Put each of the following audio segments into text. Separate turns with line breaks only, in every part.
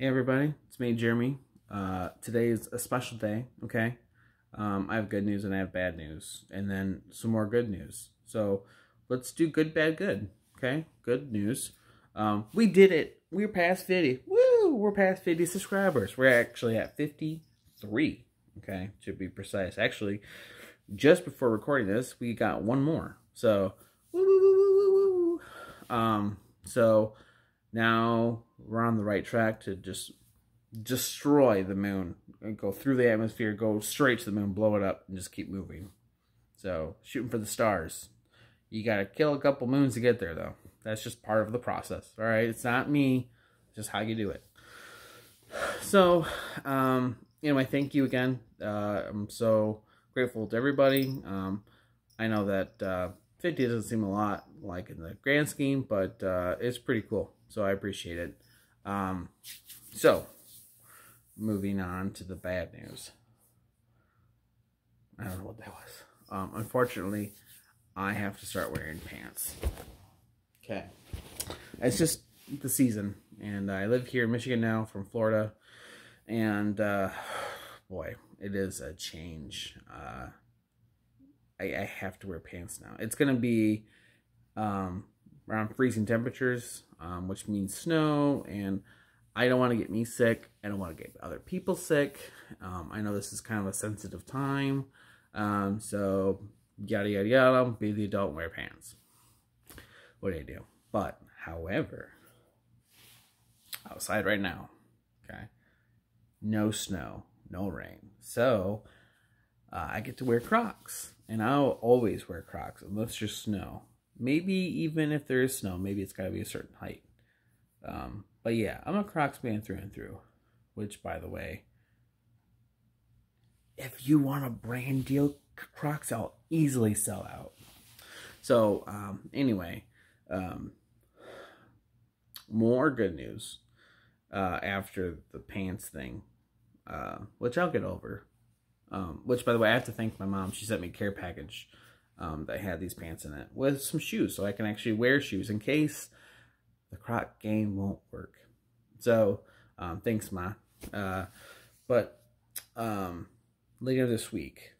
Hey everybody, it's me, Jereme. Uh, today is a special day, okay? Um, I have good news and I have bad news, and then some more good news. So let's do good, bad, good, okay? Good news. Um, we did it. We're past 50. Woo! We're past 50 subscribers. We're actually at 53, okay? To be precise. Actually, just before recording this, we got one more. So, woo, woo, woo, woo, woo, woo. Um, so now we're on the right track to just destroy the moon and go through the atmosphere, go straight to the moon, blow it up, and just keep moving. So, shooting for the stars. You gotta kill a couple moons to get there, though. That's just part of the process, all right? It's not me, it's just how you do it. So, um, anyway, thank you again. Uh, I'm so grateful to everybody. Um, I know that uh, 50 doesn't seem a lot, like in the grand scheme, but uh, it's pretty cool. So I appreciate it. Um, so, moving on to the bad news. I don't know what that was. Um, unfortunately, I have to start wearing pants. Okay. It's just the season. And I live here in Michigan now from Florida. And, uh, boy, it is a change. Uh, I, I have to wear pants now. It's going to be um, around freezing temperatures, um, which means snow. And I don't want to get me sick. I don't want to get other people sick. Um, I know this is kind of a sensitive time. Um, so, yada, yada, yada. Be the adult, wear pants. What do you do? But, however, outside right now, okay, no snow, no rain. So, uh, I get to wear Crocs. And I'll always wear Crocs unless there's snow. Maybe even if there is snow, maybe it's got to be a certain height. Um, but yeah, I'm a Crocs man through and through. Which, by the way, if you want a brand deal Crocs, I'll easily sell out. So, um, anyway, um, more good news uh, after the pants thing, uh, which I'll get over. Um, which, by the way, I have to thank my mom. She sent me a care package um, that had these pants in it with some shoes, so I can actually wear shoes in case the croc game won't work. So, um, thanks, Ma. Uh, but um, later this week,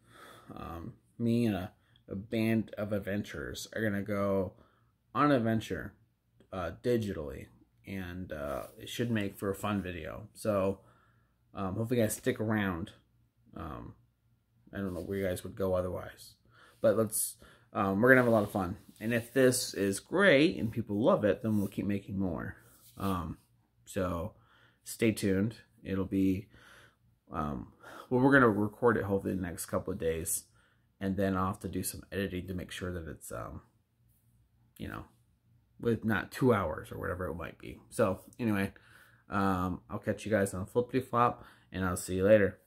um, me and a, a, band of adventurers are going to go on an adventure uh, digitally, and uh, it should make for a fun video. So, um, hopefully you guys stick around. Um, I don't know where you guys would go otherwise. But let's, um, we're going to have a lot of fun. And if this is great and people love it, then we'll keep making more. Um, so stay tuned. It'll be, um, well, we're going to record it hopefully the next couple of days. And then I'll have to do some editing to make sure that it's, um, you know, with not two hours or whatever it might be. So anyway, um, I'll catch you guys on Flippity Flop and I'll see you later.